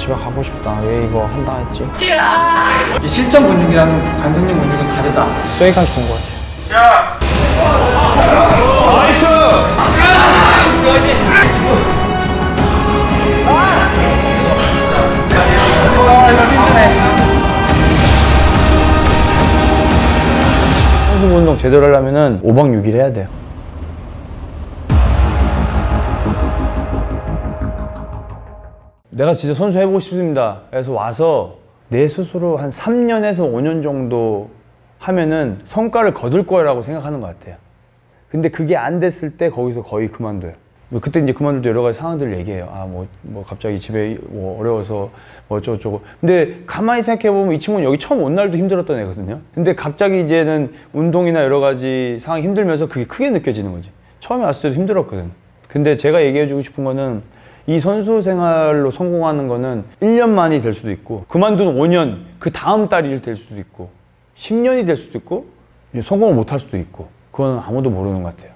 집에 가고 싶다. 왜 이거 한다 했지? 이 실전 근육이랑 관성력 근육은 다르다. 쇠가 좋은 것 같아요. 선수 운동 제대로 하려면은 5박 6일 해야 돼요. 내가 진짜 선수 해보고 싶습니다. 그래서 와서 내 스스로 한 3년에서 5년 정도 하면은 성과를 거둘 거라고 생각하는 것 같아요. 근데 그게 안 됐을 때 거기서 거의 그만둬요. 뭐 그때 이제 그만둘 때 여러 가지 상황들을 얘기해요. 아, 뭐, 뭐 갑자기 집에 뭐 어려워서 뭐 어쩌고저쩌고. 근데 가만히 생각해보면 이 친구는 여기 처음 온 날도 힘들었던 애거든요. 근데 갑자기 이제는 운동이나 여러 가지 상황이 힘들면서 그게 크게 느껴지는 거지. 처음에 왔을 때도 힘들었거든. 근데 제가 얘기해주고 싶은 거는 이 선수 생활로 성공하는 거는 1년 만이 될 수도 있고 그만둔 5년 그 다음 달이 될 수도 있고 10년이 될 수도 있고 성공을 못 할 수도 있고 그건 아무도 모르는 것 같아요.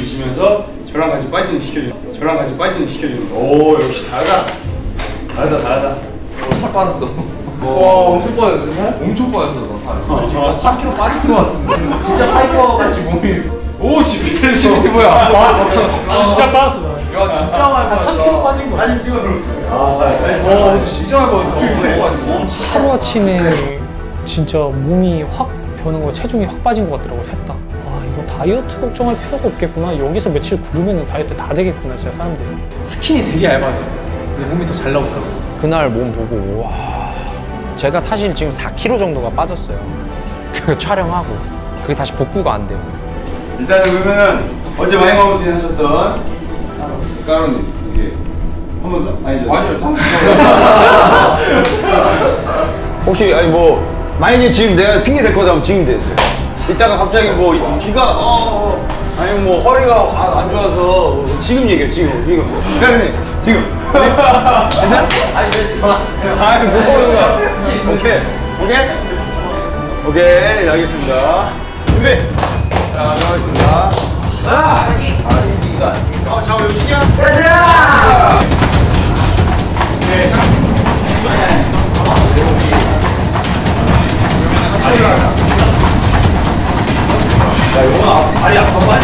드시면서 저랑 같이 파이팅 시켜주는 저랑 같이 파이팅 시켜주는 오 역시 다르다 다르다 다르다 살 빠졌어. 와 엄청 빠졌는데 살? 엄청 빠졌어, 너 살. 3kg 빠진 것 같은데. 진짜 파이터 같이 몸이. 오 GPT GPT 뭐야 진짜 빠졌어 나. 야, 진짜 많이 빠졌다. 3kg 빠진 거. 사진 찍어놓을게 아 진짜 많이 빠졌어 하루 아침에 진짜 몸이 확 변한 거, 체중이 확 빠진 것 같더라고, 셋 다. 아, 이거 다이어트 걱정할 필요가 없겠구나. 여기서 며칠 구르면 다이어트 다 되겠구나, 진짜 사람들이. 스킨이 되게 얇아졌어. 근데 몸이 더 잘 나오더라고. 그날 몸 보고 와. 제가 사실 지금 4kg 정도가 빠졌어요. 그 촬영하고 그게 다시 복구가 안 돼요. 일단은 그러면은 어제 마이마운틴 하셨던 까로님 어떻게 한 번 더? 아니죠? 아니요. 혹시 아니 뭐 만약에 지금 내가 핑계 댈 거다 하면 지금 대세요 이따가 갑자기 뭐 쥐가 어, 어. 아니면 뭐 허리가 아, 안 좋아서 뭐 지금 얘기해 지금 지금. 까로님 지금. 괜찮아? 아니, 왜 좋아? 아니 못 보는 거야? 오케이. 오케이? 오케이 알겠습니다. 준비 자 들어가겠습니다. 하나 어, 자 열심히 하자! 네. 야, 이거 발이 아파봐.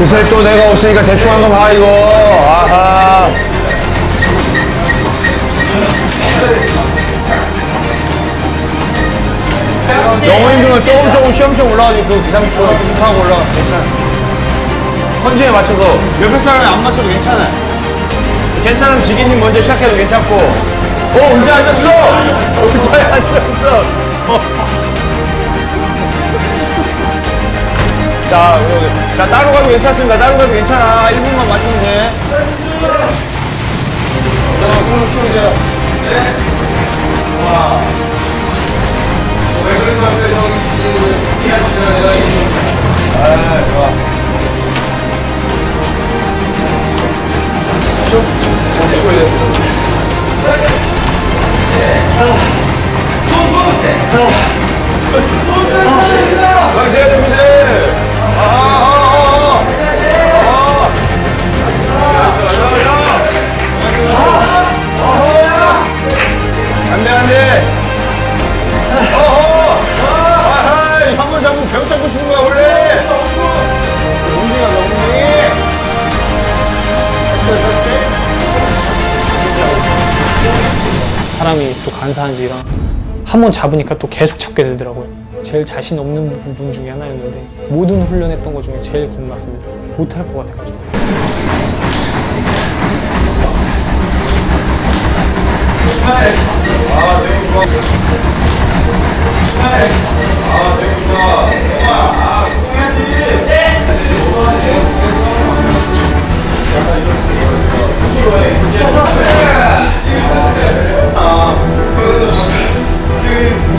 그새 또 내가 없으니까 대충 한 거 봐 이거. 아하. 너무 힘들면 조금 조금 쉬엄쉬엄 올라가지고 그 기상수로 하고 올라가 괜찮아. 헌지에 맞춰서. 옆에 사람이 안 맞춰도 괜찮아. 괜찮으면 지기님 먼저 시작해도 괜찮고. 어 의자 앉았어! 의자에 앉았어! 어. 자. 자, 따로 가도 괜찮습니다. 따로 가도 괜찮아. 1분만 맞추면 돼. 자, 그럼 쉬어야 안 돼, 안 돼. 어허! 아하이, 한번 잡고 배우 잡고 싶은 거야, 원래. 엉덩이야, 너 엉덩이. 사람이 또 간사한지라 한 번 잡으니까 또 계속 잡게 되더라고요. 제일 자신 없는 부분 중에 하나였는데 모든 훈련했던 것 중에 제일 겁났습니다. 못할 것 같아가지고. 야,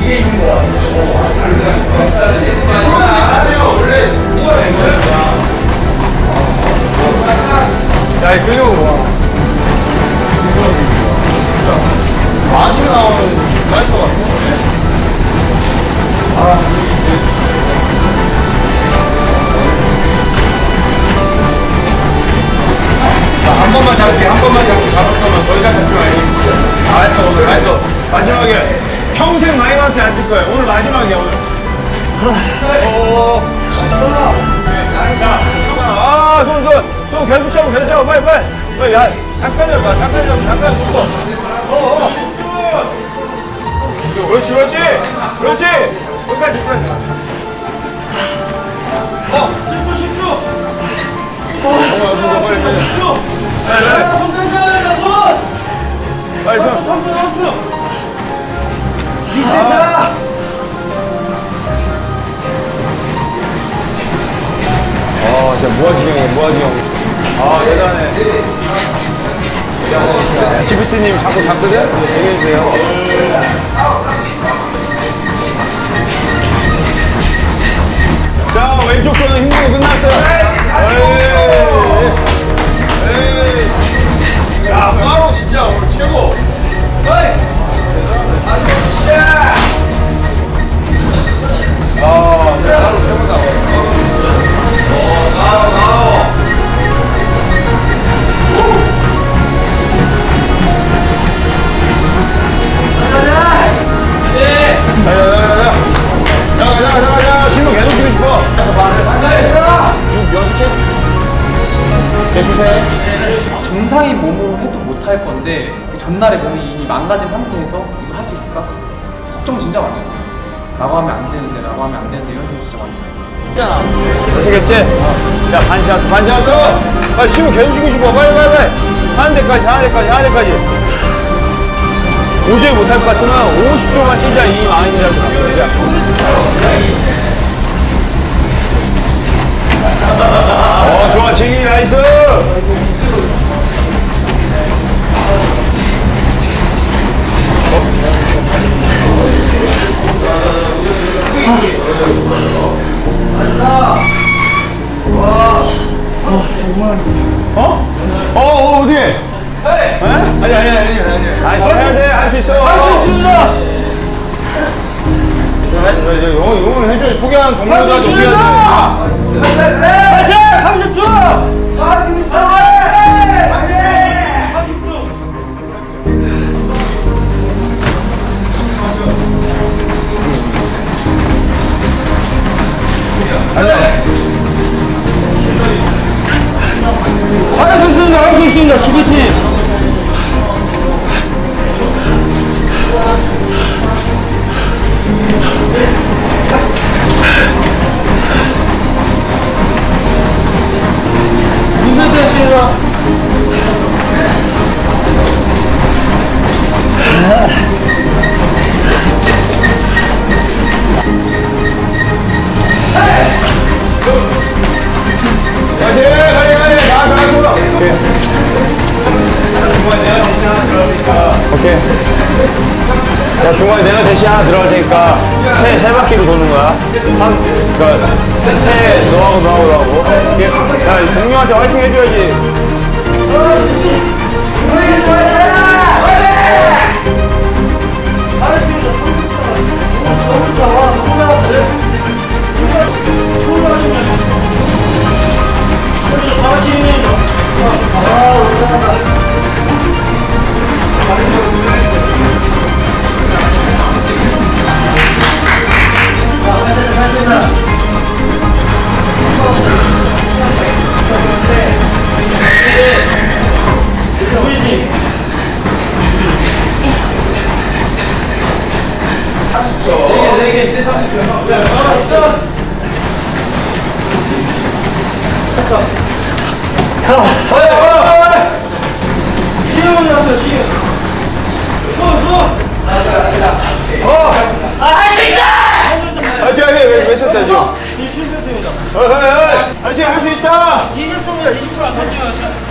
이 근육 봐. 만 시가 아, 진짜 무아지경이야, 무아지경. 아, 대단해. 대단해. 지프트님 자꾸 잡거든? 얘기해주세요. 자, 왼쪽 손은 거 끝났어요. 야, 바로 진짜 오늘 최고. 아, 네, 전날에 왔어, 반시 왔어! 빨리 신호 계속 치고 싶어. 빨리, 빨리, 빨리. 하는 데까지, 하는 데까지, 하는 데까지. 도저히 못할 것 같으면 50초만 뛰자, 이 마인드라고 바꾸자. 어, 좋아, 지기 나이스!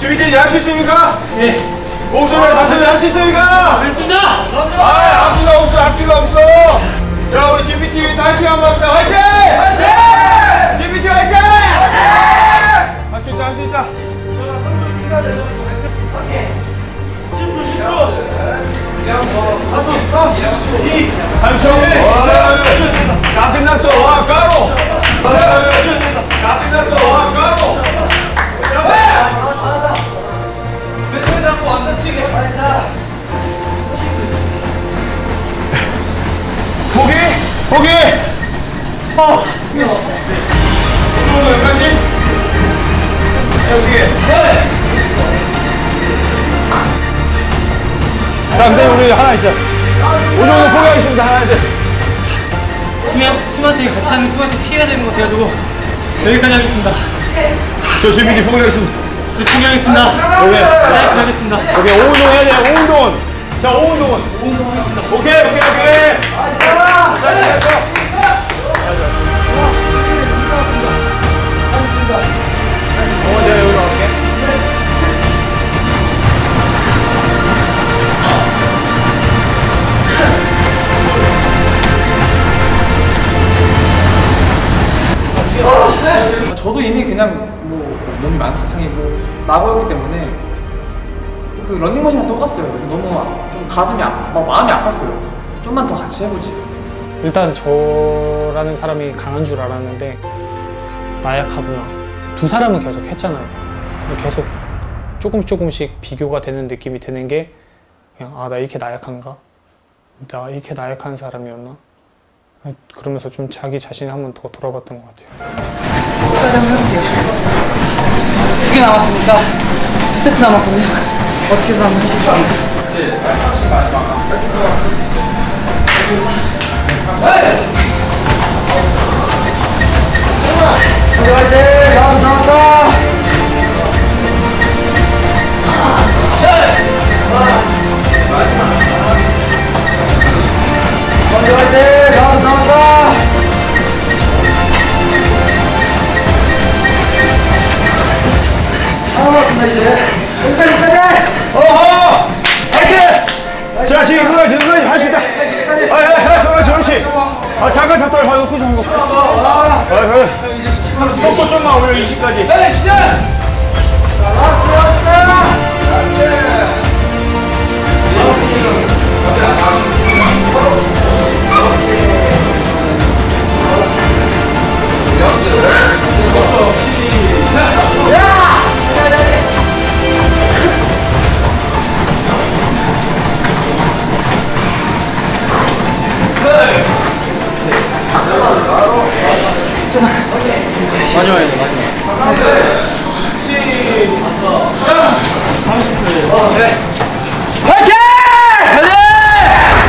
이제 할수 있습니까? 예. 목소리 다시 할수 있습니까? 알겠습니다. 아, 앞뒤가 없어, 앞뒤가 없어! 자, 우리 GPTV 화이팅 한번 합시다. 화이팅! 화이팅! GPT 화이팅! 할수 있다, 할 수 있다. 나 끝났어. 와, 까로. 나 끝났어. 와, 까로. 포기? 어. 이거 여기까지? 여기. 자, 근데 우리 하나 있죠. 오늘은 포기하겠습니다. 하나 있죠. 팀, 팀한테 같이 하는 팀한테 피해야 되는 것 같아가지고 여기까지 하겠습니다. 저 GPT 포기하겠습니다. 저 포기하겠습니다. 오케이. 사이클 하겠습니다. 오케이, 오운동 해야 돼, 오운동. 자, 오운동은. 오운동 하겠습니다. 오케이, 오케이, 오케이. 저도 이미 그냥 뭐 몸이 만신창이고 나고였기 때문에 그 런닝머신이랑 똑같어요. 너무 아- 좀 가슴이 아, 막 마음이 아팠어요. 좀만 더 같이 해보지. 일단 저라는 사람이 강한 줄 알았는데 나약하구나. 두 사람은 계속 했잖아요. 계속 조금씩 조금씩 비교가 되는 느낌이 드는 게 그냥 아 나 이렇게 나약한가? 나 이렇게 나약한 사람이었나? 그러면서 좀 자기 자신을 한번 더 돌아봤던 것 같아요. 끝까지 한번 해볼게요. 두 개 남았으니까 두 세트 남았거든요. 어떻게든 한번 해보겠습니다. 어 25만 5년 20까지. 네, 시작! 마지막에, 마지막. 화이팅! 화이팅!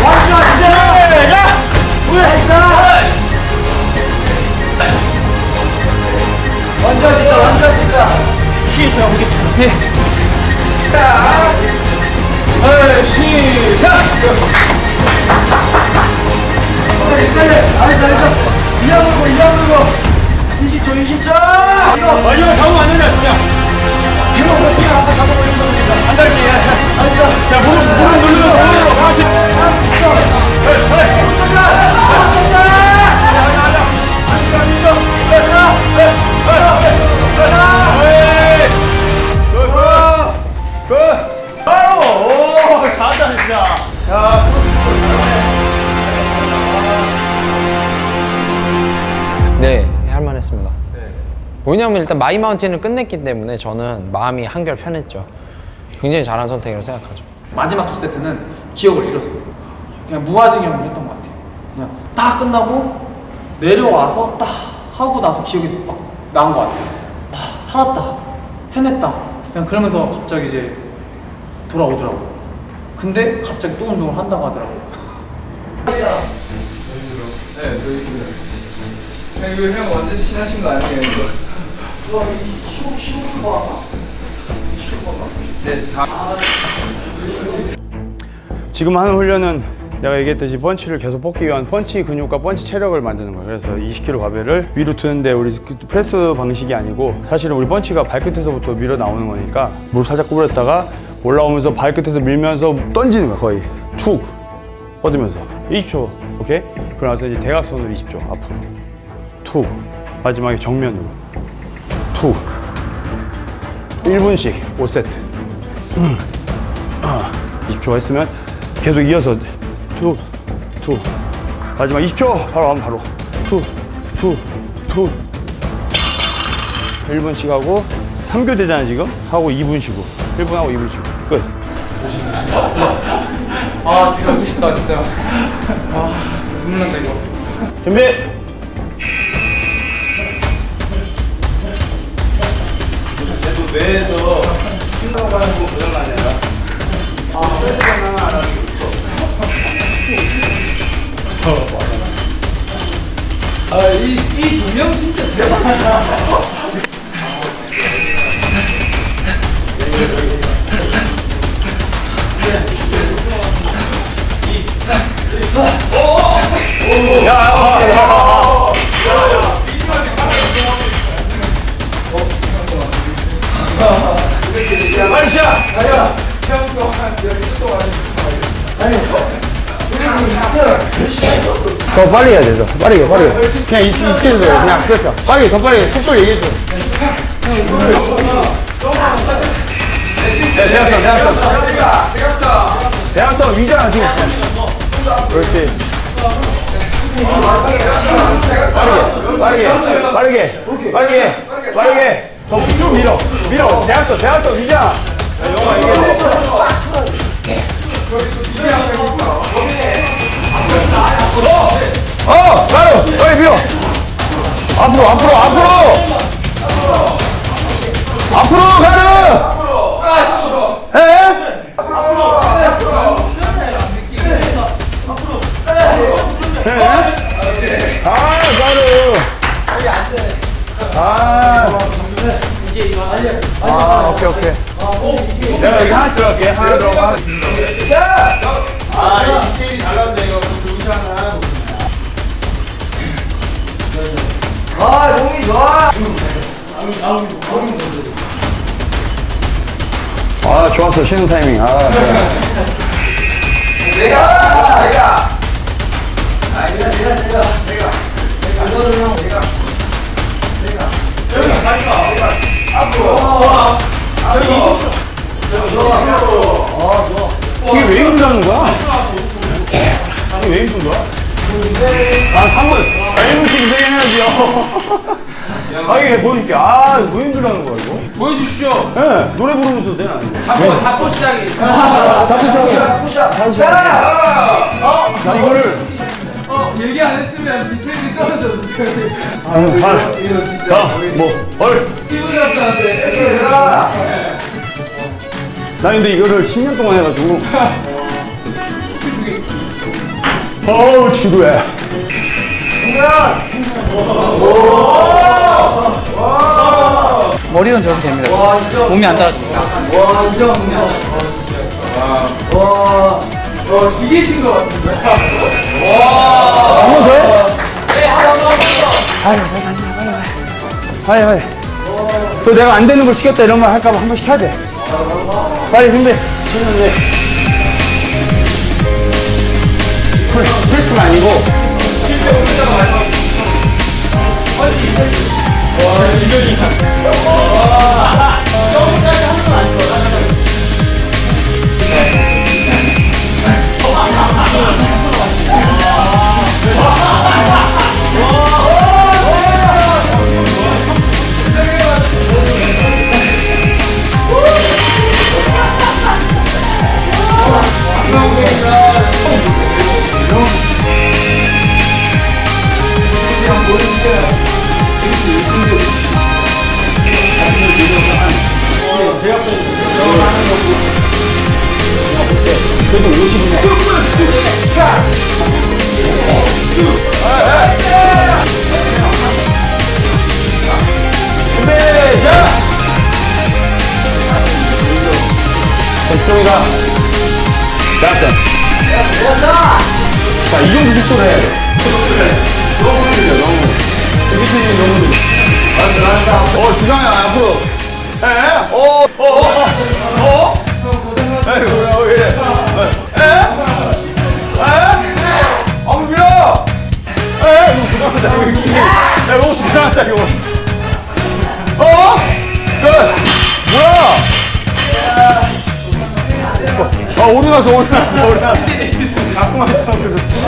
완주 하시죠! 자! 완주 할 수 있다, 완주 할 수 있다. 시작, 우리. 예. 자, 네, 시작! 마지막 잡으면 안 된다, 진짜. 마지막 잡으면 안 된다, 진짜. 네, 뭐냐면 일단 마이 마운틴을 끝냈기 때문에 저는 마음이 한결 편했죠. 굉장히 잘한 선택이라고 생각하죠. 마지막 두 세트는 기억을 잃었어요. 그냥 무아지경을 했던 것 같아요. 그냥 딱 끝나고 내려와서 딱 하고 나서 기억이 막 나온 것 같아요. 아, 살았다. 해냈다. 그냥 그러면서 갑자기 이제 돌아오더라고요. 근데 갑자기 또 운동을 한다고 하더라고요. 이거 형 완전 친하신 거 아니에요 이거? 지금 하는 훈련은 내가 얘기했듯이 펀치를 계속 뽑기 위한 펀치 근육과 펀치 체력을 만드는 거예요. 그래서 20kg 바벨을 위로 트는데 우리 그 프레스 방식이 아니고 사실은 우리 펀치가 발끝에서부터 밀어 나오는 거니까 무릎 살짝 구부렸다가 올라오면서 발끝에서 밀면서 던지는 거야 거의. 툭 뻗으면서. 20초 오케이? 그러고 나서 이제 대각선으로 20초 앞으로. 툭. 마지막에 정면으로 툭 1분씩 5세트. 20초 했으면 계속 이어서 툭, 툭. 마지막 20초. 바로 하면 바로. 툭, 툭, 툭. 1분씩 하고 3교대잖아 지금. 하고 2분 쉬고 1분 하고 2분 쉬고 끝. 아 진짜 미쳤다 진짜. 아 눈물 난다 이거. 준비 뇌에서 힘나고 하는 거거 아니야 아 스트레스만 안 하는 게 아이 이 조명 진짜 대박. 빨리 시작 더 빨리 해야 돼, 더 빠르게, 빠르게. 그냥 익- 익숙해져도 돼. 그냥 그랬어. 빠르게, 더 빠르게. 속도 얘기해줘. 네, 대학선, 대학선. 대학선 위잖아, 지금. 그렇지. 빠르게, 빠르게, 빠르게, 빠르게, 빠르게. 더쭉 밀어, 밀어. 대학선, 대학선 이게 어, 바로, 빨리 밀어. 앞으로, 앞으로, 앞으로. 앞으로 가르. 해. 해. 아, 가르. 아. 아, 오케이, 오케이. 내가 여기 하나 들어갈게. 하나 들어가. 아, 이 디테일이 달랐는데 이거. 그 의자 하나. 아 좋았어. 쉬는 타이밍. 아 좋았어 이게 왜 힘들다는 거야? 이게 왜 힘든 거야? 아 3분! 아 1분씩 이상 해야지요 아 이게 보여줄게 아왜 힘들다는 거야 이거? 보여주시죠. 예 노래 부르면서 되나? 잡고 잡고 시작이. 나 이거를 어 얘기 안 했으면 디테일이 떨어졌어. 아뭐얼 스티브 잡스한테. 나 근데 이거를 10년 동안 해가지고 어우 지루해 머리는 저렇게 됩니다. 몸이 안 따라줍니다. 와 진짜 맞네. 와. 와 이게 신것 같은데. 한번 더 해? 빨리 빨리 또 내가 안 되는 걸 시켰다 이런 말 할까봐 한 번씩 해야 돼. 빨리 준비. 준비. 풀, 풀스가 아니고. 준비, 자! 백종이가 됐어. 자, 이 정도 알았어. 어, 주장야, 앞으로. 에? 어, 어, 어, 어, 어? 이거. 이거. 야, 이거 부담하다, 이거. 어? 끝! 뭐야? 아, 오르나서, 오르나서, 오르나서. 가끔만 있어, 그래서. 준비!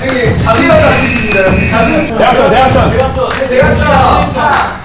형님 자세가 다치십니다 형님 자세 대학선, 대학선. 이거 자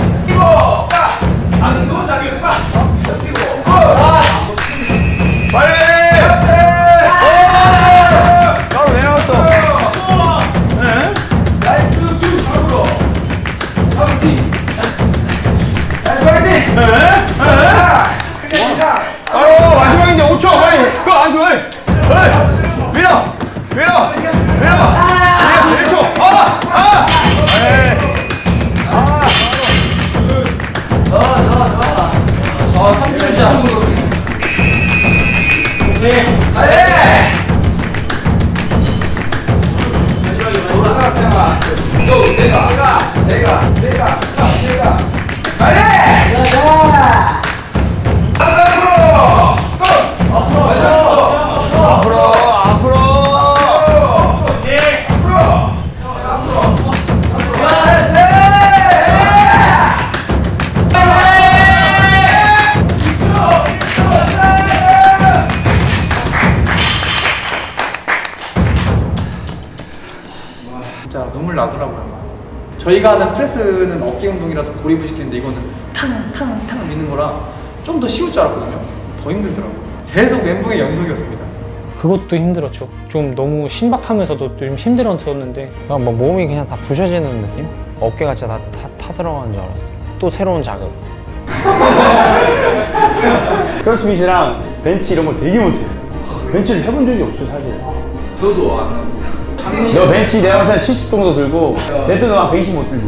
저희가 하는 프레스는 어깨 운동이라서 고립을 시키는데 이거는 탕탕탕 미는 거라 좀 더 쉬울 줄 알았거든요. 더 힘들더라고요. 계속 멘붕의 연속이었습니다. 그것도 힘들었죠. 좀 너무 신박하면서도 좀 힘들었었는데 그냥 뭐 몸이 그냥 다 부셔지는 느낌? 어깨가 진짜 다타 들어간 줄 알았어. 또 새로운 자극. 크로스핏이랑 벤치 이런 거 되게 못해 벤치를 해본 적이 없어 사실 저도 안 하고 너 벤치 내가 봤을 때70 정도 들고 데드 너한 120못 들지.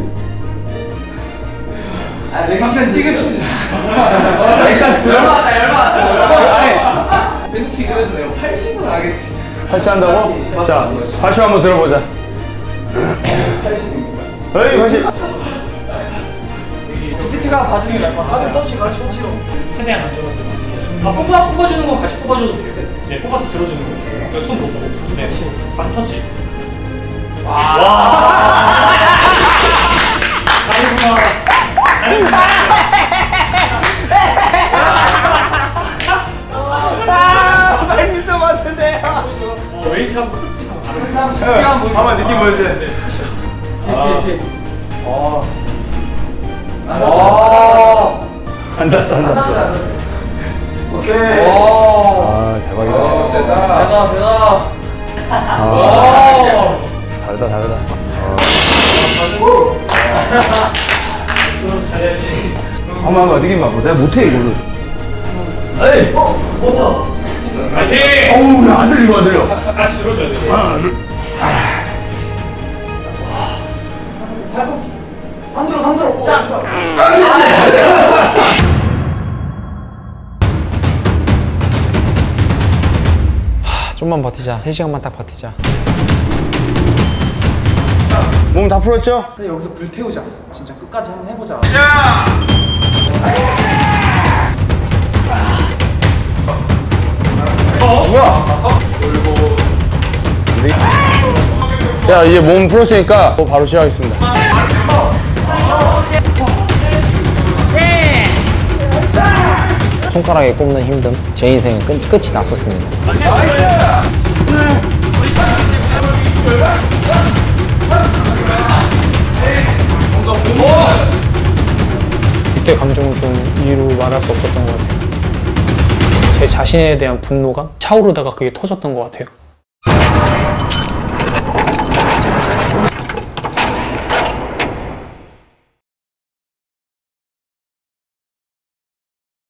아 내가 한번 찍으시죠 140 열받았다 열받았다 아니. 벤치 그래도 내가 80은 하겠지. 다시 한다고? 자 다시 한번 들어보자. 80입니다 에이 80 GPT가 봐주는 게 나을 것 같아요. 터치 가시 터치로. 최대한 안전하게 아 뽑아, 뽑아주는 건 같이 뽑아줘도 되겠지? 네 뽑아서 들어주는 거예요 그손 보고. 네 가슴 터치 아, 어, 하고 다른 한번 느낌 보여주세요 아, 안 닿았어 안 났어 오케이. 아 대박이다 어 세다 세다 세다. 아, 다르다 다르다. 한번 한번 느낌 봐봐. 내가 못해 이거를. 에이 파이팅! 어우 야안 들리고 안 들려. 같이 들어줘야 돼. 짱. 좀만 버티자. 3시간만 딱 버티자 몸 다 풀었죠? 그래 여기서 불 태우자. 진짜 끝까지 한번 해보자. 자 이제 몸 풀었으니까 바로 시작하겠습니다. 손가락에 꼽는 힘듦 제 인생은 끝, 끝이 났었습니다 그때 감정은 좀 이루 말할 수 없었던 것 같아요. 제 자신에 대한 분노가 차오르다가 그게 터졌던 것 같아요.